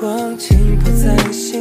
光，情不再现。